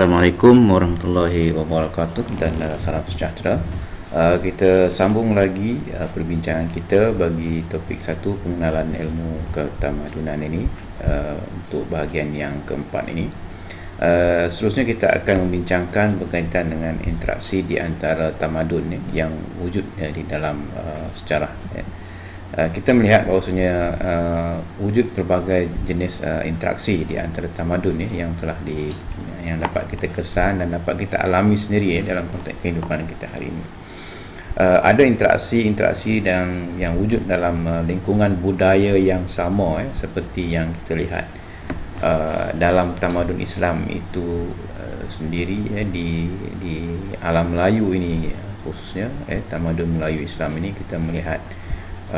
Assalamualaikum warahmatullahi wabarakatuh dan uh, salam sejahtera. Uh, kita sambung lagi uh, perbincangan kita bagi topik satu pengenalan ilmu ketamadunan ini uh, untuk bahagian yang keempat ini. Uh, seterusnya kita akan membincangkan berkaitan dengan interaksi di antara tamadun ya, yang wujud ya, di dalam uh, sejarah. Ya. Uh, kita melihat bahawasanya uh, wujud pelbagai jenis uh, interaksi di antara tamadun ya, yang telah di yang dapat kita kesan dan dapat kita alami sendiri ya, dalam konteks kehidupan kita hari ini. Uh, ada interaksi-interaksi dan yang wujud dalam uh, lingkungan budaya yang sama ya, seperti yang kita lihat uh, dalam tamadun Islam itu uh, sendiri ya, di di alam Melayu ini khususnya eh, tamadun Melayu Islam ini kita melihat uh,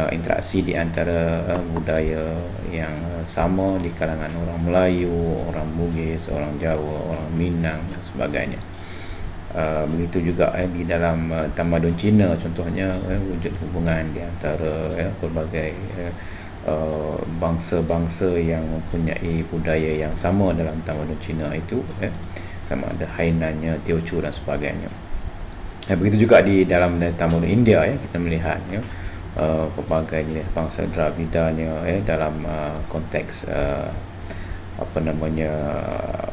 interaksi di antara uh, budaya yang uh, sama di kalangan orang Melayu, orang Bugis, orang Jawa, orang Minang dan sebagainya. Uh, begitu juga eh, di dalam uh, tamadun Cina contohnya eh, wujud hubungan di antara eh, berbagai eh, uh, bangsa-bangsa yang mempunyai budaya yang sama dalam tamadun Cina itu eh, sama ada Hainannya, Teochew dan sebagainya. Eh, begitu juga di dalam tamadun India ya, kita melihat ya, uh, pelbagai jenis bangsa Dravidanya eh, dalam uh, konteks uh, apa namanya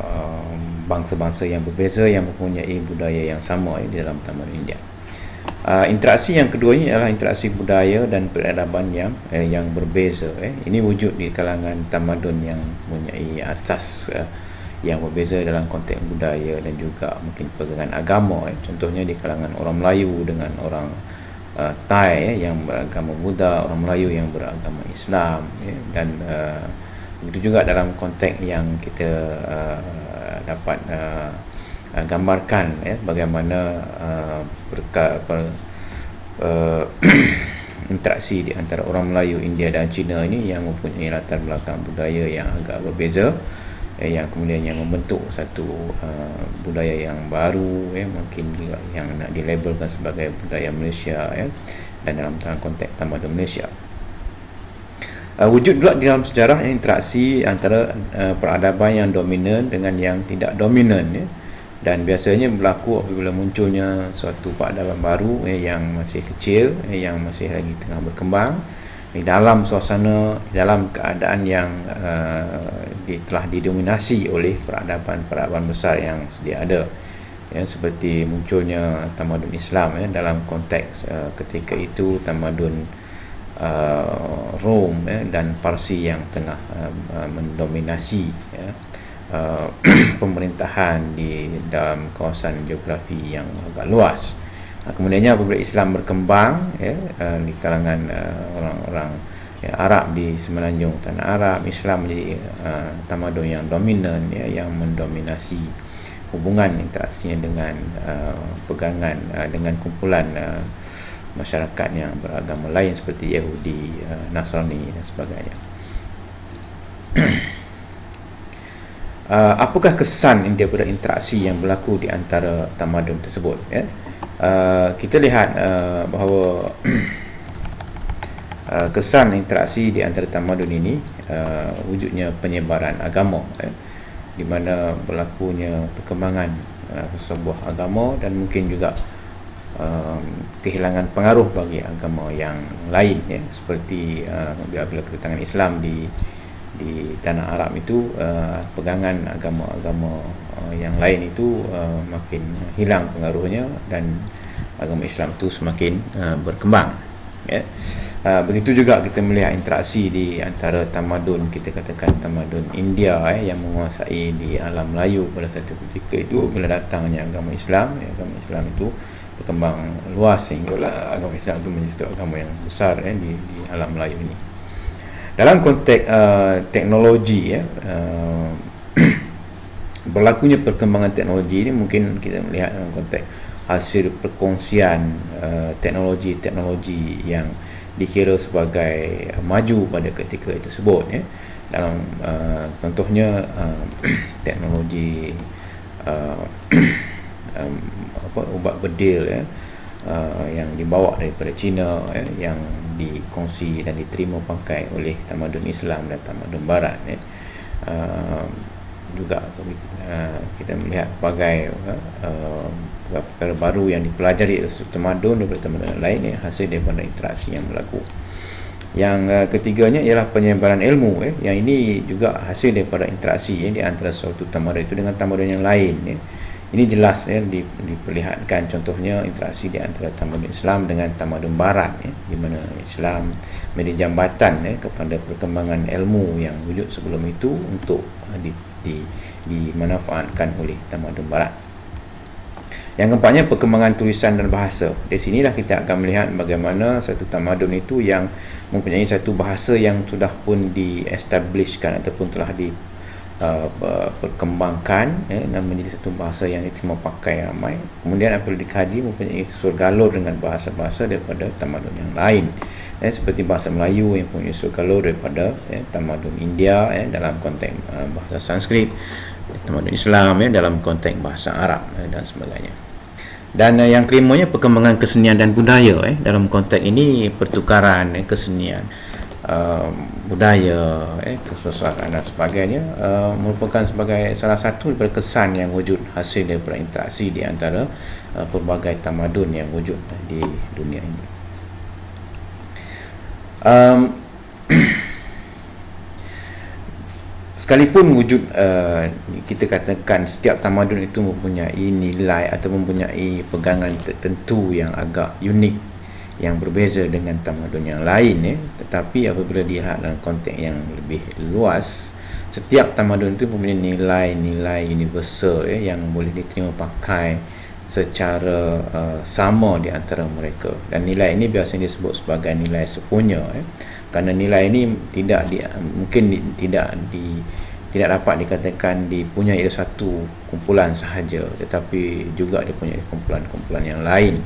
uh, bangsa-bangsa yang berbeza yang mempunyai budaya yang sama eh, di dalam tamadun India. Uh, interaksi yang kedua ini adalah interaksi budaya dan peradaban yang eh, yang berbeza. Eh. Ini wujud di kalangan tamadun yang mempunyai asas uh, yang berbeza dalam konteks budaya dan juga mungkin pegangan agama. Eh. Contohnya di kalangan orang Melayu dengan orang uh, Thai eh, yang beragama Buddha, orang Melayu yang beragama Islam eh, dan uh, begitu juga dalam konteks yang kita uh, dapat uh, uh, gambarkan eh, bagaimana uh, berka, per, uh, interaksi di antara orang Melayu, India dan Cina ini yang mempunyai latar belakang budaya yang agak berbeza eh, yang kemudian yang membentuk satu uh, budaya yang baru eh, mungkin yang nak dilabelkan sebagai budaya Malaysia eh, dan dalam konteks tamadun Malaysia uh, wujud juga di dalam sejarah interaksi antara uh, peradaban yang dominan dengan yang tidak dominan ya. dan biasanya berlaku apabila munculnya suatu peradaban baru eh, yang masih kecil eh, yang masih lagi tengah berkembang di dalam suasana dalam keadaan yang uh, di, telah didominasi oleh peradaban-peradaban besar yang sedia ada ya seperti munculnya tamadun Islam ya dalam konteks uh, ketika itu tamadun uh, Rom ya, dan Parsi yang tengah uh, mendominasi ya, uh, pemerintahan di dalam kawasan geografi yang agak luas. Uh, kemudiannya apabila Islam berkembang ya, uh, di kalangan uh, orang-orang ya, Arab di semenanjung tanah Arab, Islam menjadi uh, tamadun yang dominan ya, yang mendominasi hubungan interaksinya dengan uh, pegangan uh, dengan kumpulan uh, masyarakat yang beragama lain seperti Yahudi, uh, Nasrani dan sebagainya. uh, apakah kesan yang daripada interaksi yang berlaku di antara tamadun tersebut? Ya? Uh, kita lihat uh, bahawa uh, kesan interaksi di antara tamadun ini uh, wujudnya penyebaran agama, ya? di mana berlakunya perkembangan uh, sebuah agama dan mungkin juga um, kehilangan pengaruh bagi agama yang lain ya seperti uh, bila kedatangan Islam di di tanah Arab itu uh, pegangan agama-agama uh, yang lain itu uh, makin hilang pengaruhnya dan agama Islam itu semakin uh, berkembang ya uh, begitu juga kita melihat interaksi di antara tamadun kita katakan tamadun India eh, yang menguasai di alam Melayu pada satu ketika itu bila datangnya agama Islam ya, agama Islam itu berkembang luas sehinggalah agama Islam itu menjadi agama yang besar eh, di, di alam Melayu ini. Dalam konteks uh, teknologi ya, uh, berlakunya perkembangan teknologi ini mungkin kita melihat dalam konteks hasil perkongsian uh, teknologi-teknologi yang dikira sebagai maju pada ketika tersebut ya. Dalam uh, contohnya uh, teknologi uh, um, apa ubat bedil ya uh, yang dibawa daripada China ya, yang dikongsi dan diterima pakai oleh tamadun Islam dan tamadun Barat ya. Uh, juga uh, kita melihat pelbagai uh, perkara baru yang dipelajari oleh satu tamadun daripada tamadun lain yang hasil daripada interaksi yang berlaku yang uh, ketiganya ialah penyebaran ilmu eh. yang ini juga hasil daripada interaksi eh, di antara suatu tamadun itu dengan tamadun yang lain eh. Ini jelas ya di, diperlihatkan contohnya interaksi di antara tamadun Islam dengan tamadun Barat ya, di mana Islam menjadi jambatan ya, kepada perkembangan ilmu yang wujud sebelum itu untuk uh, di, di, dimanfaatkan oleh tamadun Barat. Yang keempatnya perkembangan tulisan dan bahasa. Di sinilah kita akan melihat bagaimana satu tamadun itu yang mempunyai satu bahasa yang sudah pun di-establishkan ataupun telah di Uh, perkembangkan ya, dan menjadi satu bahasa yang diterima pakai ramai. Kemudian apabila dikaji mempunyai surgalur dengan bahasa-bahasa daripada tamadun yang lain. Ya, seperti bahasa Melayu yang punya surgalur daripada ya, tamadun India ya, dalam konteks uh, bahasa Sanskrit tamadun Islam ya, dalam konteks bahasa Arab ya, dan sebagainya. Dan uh, yang kelimanya perkembangan kesenian dan budaya eh, dalam konteks ini pertukaran eh, kesenian uh, budaya, eh, kesusahan dan sebagainya uh, merupakan sebagai salah satu daripada kesan yang wujud hasil daripada interaksi di antara uh, pelbagai tamadun yang wujud di dunia ini. Um, sekalipun wujud uh, kita katakan setiap tamadun itu mempunyai nilai atau mempunyai pegangan tertentu yang agak unik yang berbeza dengan tamadun yang lain ya. tetapi apabila dilihat dalam konteks yang lebih luas setiap tamadun itu mempunyai nilai-nilai universal ya, yang boleh diterima pakai secara uh, sama di antara mereka dan nilai ini biasanya disebut sebagai nilai sepunya ya. kerana nilai ini tidak di, mungkin di, tidak di tidak dapat dikatakan dipunyai satu kumpulan sahaja tetapi juga dipunyai kumpulan-kumpulan yang lain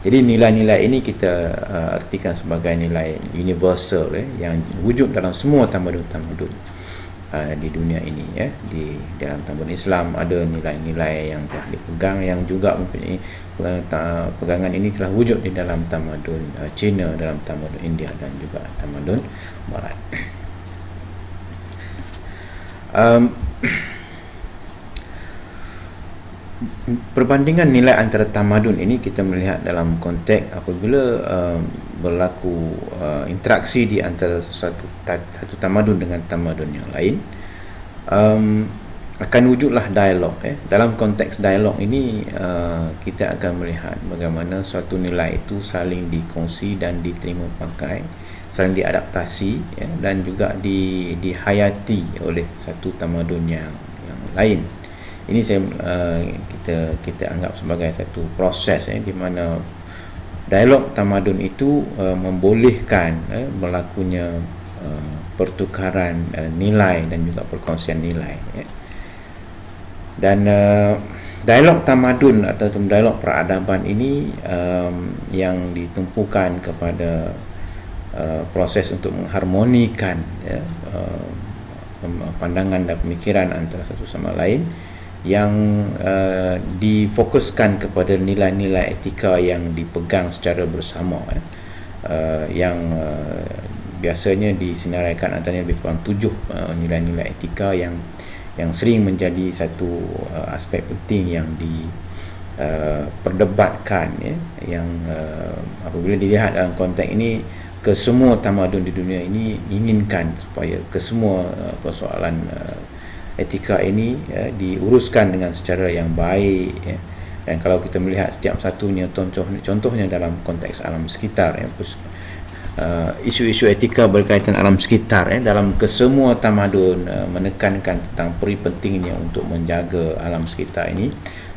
jadi nilai-nilai ini kita uh, artikan sebagai nilai universal eh, yang wujud dalam semua tamadun-tamadun uh, di dunia ini ya. Di dalam tamadun Islam ada nilai-nilai yang telah dipegang yang juga mempunyai pegangan ini telah wujud di dalam tamadun uh, China, dalam tamadun India dan juga tamadun Barat. Um, perbandingan nilai antara tamadun ini kita melihat dalam konteks apabila uh, berlaku uh, interaksi di antara satu satu tamadun dengan tamadun yang lain um, akan wujudlah dialog eh. Dalam konteks dialog ini uh, kita akan melihat bagaimana suatu nilai itu saling dikongsi dan diterima pakai saling diadaptasi ya, dan juga di dihayati oleh satu tamadun yang yang lain ini saya uh, kita kita anggap sebagai satu proses eh, di mana dialog tamadun itu uh, membolehkan eh, berlakunya uh, pertukaran uh, nilai dan juga perkongsian nilai eh. dan uh, dialog tamadun atau dialog peradaban ini um, yang ditumpukan kepada uh, proses untuk mengharmonikan ya, uh, pandangan dan pemikiran antara satu sama lain yang uh, difokuskan kepada nilai-nilai etika yang dipegang secara bersama eh. uh, yang uh, biasanya disenaraikan antaranya lebih kurang tujuh uh, nilai-nilai etika yang yang sering menjadi satu uh, aspek penting yang diperdebatkan uh, ya, yang uh, apabila dilihat dalam konteks ini ke semua tamadun di dunia ini inginkan supaya ke semua uh, persoalan uh, etika ini ya, diuruskan dengan secara yang baik ya. dan kalau kita melihat setiap satunya contoh contohnya dalam konteks alam sekitar ya, uh, isu-isu etika berkaitan alam sekitar ya, dalam kesemua tamadun uh, menekankan tentang peri pentingnya untuk menjaga alam sekitar ini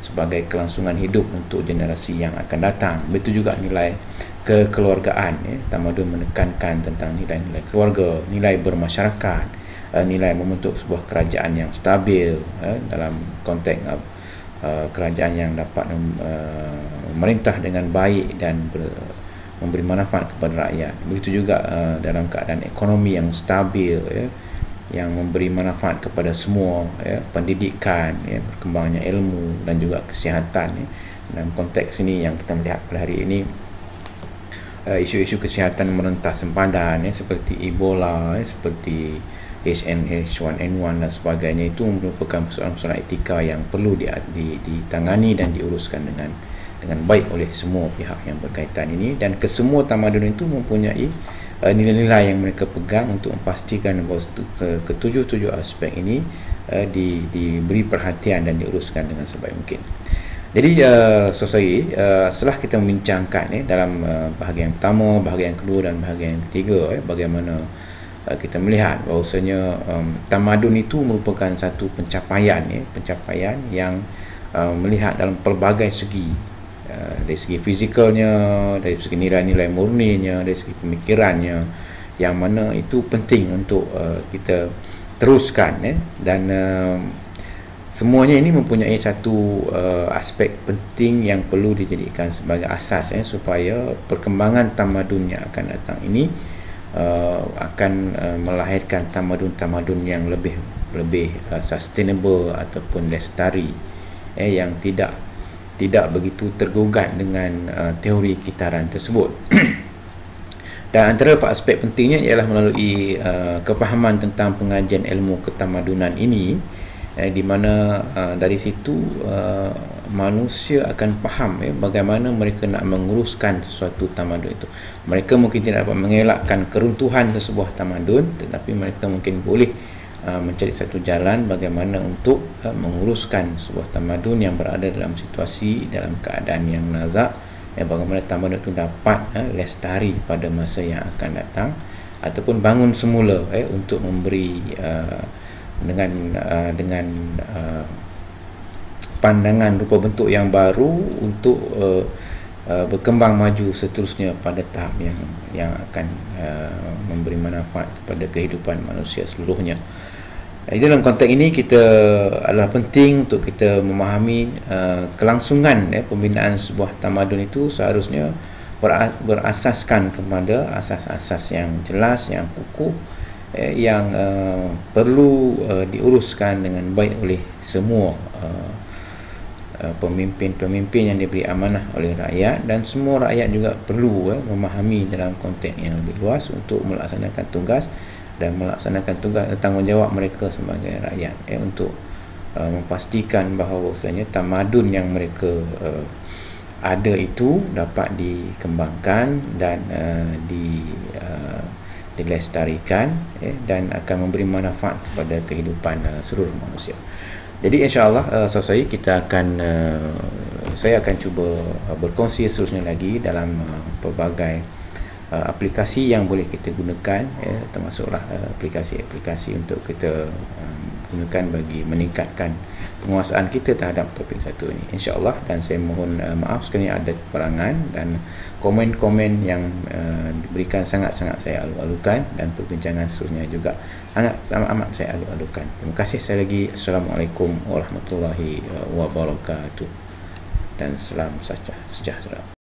sebagai kelangsungan hidup untuk generasi yang akan datang begitu juga nilai kekeluargaan ya. tamadun menekankan tentang nilai-nilai keluarga nilai bermasyarakat uh, nilai membentuk sebuah kerajaan yang stabil uh, dalam konteks uh, kerajaan yang dapat uh, memerintah dengan baik dan ber, memberi manfaat kepada rakyat. Begitu juga uh, dalam keadaan ekonomi yang stabil ya, yang memberi manfaat kepada semua ya, pendidikan, ya, perkembangannya ilmu dan juga kesihatan ya. Dalam konteks ini yang kita melihat pada hari ini uh, isu-isu kesihatan merentas sempadan ya, seperti Ebola, ya, seperti HNH1N1 dan sebagainya itu merupakan persoalan-persoalan etika yang perlu di, di, ditangani dan diuruskan dengan dengan baik oleh semua pihak yang berkaitan ini dan kesemua tamadun itu mempunyai uh, nilai-nilai yang mereka pegang untuk memastikan bahawa ketujuh-tujuh aspek ini uh, di, diberi perhatian dan diuruskan dengan sebaik mungkin. Jadi uh, sosai uh, setelah kita membincangkan eh, dalam uh, bahagian pertama, bahagian kedua dan bahagian ketiga eh, bagaimana uh, kita melihat bahawasanya um, tamadun itu merupakan satu pencapaian eh, pencapaian yang uh, melihat dalam pelbagai segi. Uh, dari segi fizikalnya, dari segi nilai-nilai murninya, dari segi pemikirannya yang mana itu penting untuk uh, kita teruskan eh, dan uh, semuanya ini mempunyai satu uh, aspek penting yang perlu dijadikan sebagai asas eh, supaya perkembangan tamadun yang akan datang ini uh, akan uh, melahirkan tamadun-tamadun yang lebih lebih uh, sustainable ataupun lestari eh, yang tidak tidak begitu tergugat dengan uh, teori kitaran tersebut. Dan antara aspek pentingnya ialah melalui uh, kepahaman tentang pengajian ilmu ketamadunan ini eh, di mana uh, dari situ uh, manusia akan faham eh, bagaimana mereka nak menguruskan sesuatu tamadun itu. Mereka mungkin tidak dapat mengelakkan keruntuhan sesebuah tamadun tetapi mereka mungkin boleh uh, mencari satu jalan bagaimana untuk uh, menguruskan sebuah tamadun yang berada dalam situasi dalam keadaan yang nazak eh, bagaimana tamadun itu dapat uh, lestari pada masa yang akan datang ataupun bangun semula eh, untuk memberi uh, dengan uh, dengan uh, pandangan rupa bentuk yang baru untuk uh, uh, berkembang maju seterusnya pada tahap yang yang akan uh, memberi manfaat kepada kehidupan manusia seluruhnya. Jadi dalam konteks ini kita adalah penting untuk kita memahami uh, kelangsungan ya, pembinaan sebuah tamadun itu seharusnya berasaskan kepada asas-asas yang jelas, yang kukuh eh, yang uh, perlu uh, diuruskan dengan baik oleh semua uh, uh, pemimpin-pemimpin yang diberi amanah oleh rakyat. Dan semua rakyat juga perlu eh, memahami dalam konteks yang lebih luas untuk melaksanakan tugas dan melaksanakan tugas tanggungjawab mereka sebagai rakyat. Eh, untuk uh, memastikan bahawa sebenarnya tamadun yang mereka uh, ada itu dapat dikembangkan dan uh, di uh, dilestarikan eh, dan akan memberi manfaat kepada kehidupan uh, seluruh manusia. Jadi insya-Allah uh, saya kita akan uh, saya akan cuba uh, berkongsi seterusnya lagi dalam uh, pelbagai uh, aplikasi yang boleh kita gunakan eh, termasuklah uh, aplikasi-aplikasi untuk kita um, gunakan bagi meningkatkan penguasaan kita terhadap topik satu ini insya-Allah dan saya mohon uh, maaf sekiranya ada kekurangan dan komen-komen yang uh, diberikan sangat-sangat saya alu-alukan dan perbincangan seterusnya juga sangat amat saya alu-alukan. Terima kasih sekali lagi. Assalamualaikum warahmatullahi wabarakatuh. Dan salam sejahtera.